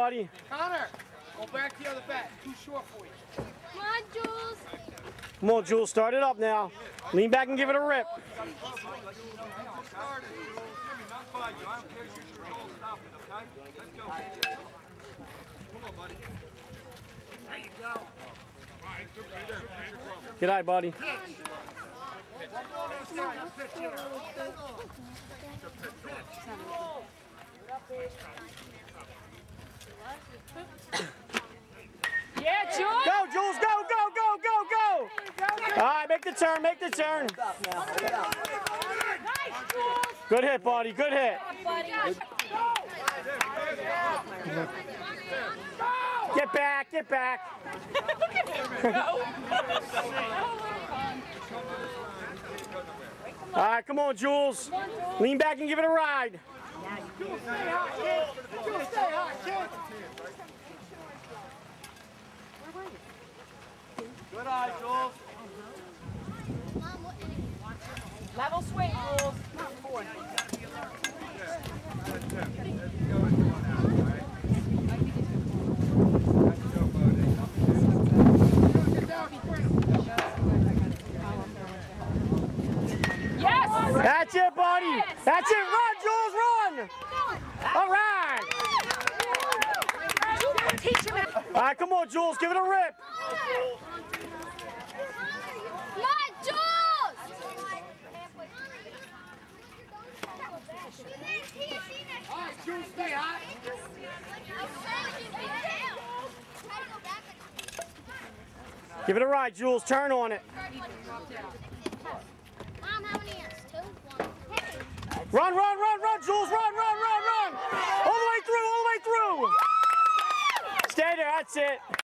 buddy. Connor, go back to the other bat. Too short for you. Come on, Jules. Come on, Jules, start it up now. Lean back and give it a rip. Good eye, buddy. Yeah, Jules. Go, Jules, go, go, go, go, go. All right, make the turn, make the turn. Good hit, buddy, good hit. Get back, get back. All right, come on, Jules. Lean back and give it a ride. Stay kid. Stay kid. Good eye, Jules. Level swing, Jules. Yes. That's it, buddy. That's it. Run, Jules, run. All right. All right, come on, Jules, give it a rip. Come on, Jules. All right, Jules, stay high. Give it a ride, Jules. Turn on it. Mom, Run, run, run, run, Jules. Run, run, run, run. All the way through, all the way through. Stay there. That's it.